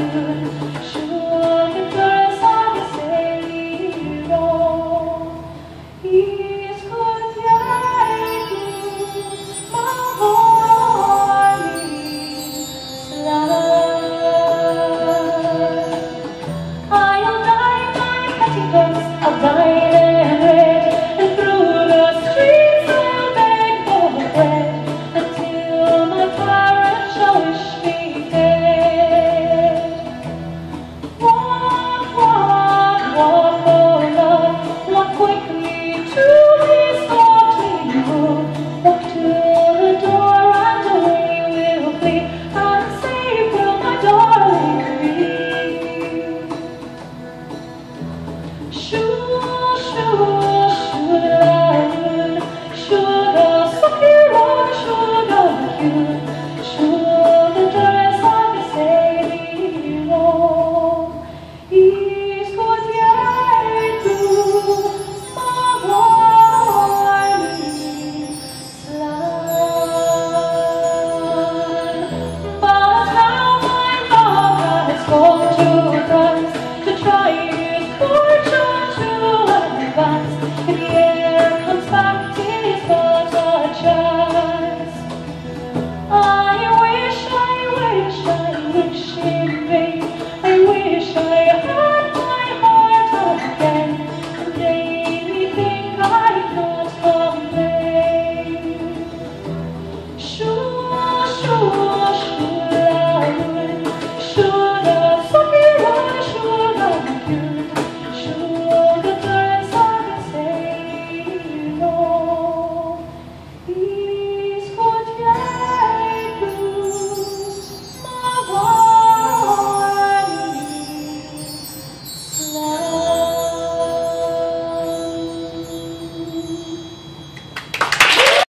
You.